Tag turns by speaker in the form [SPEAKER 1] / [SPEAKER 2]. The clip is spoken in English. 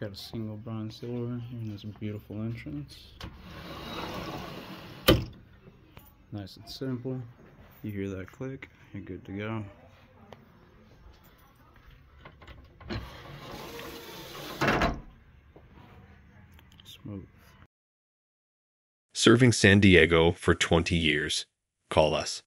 [SPEAKER 1] Got a single bronze door and this beautiful entrance. Nice and simple. You hear that click, you're good to go. Smooth.
[SPEAKER 2] Serving San Diego for 20 years. Call us.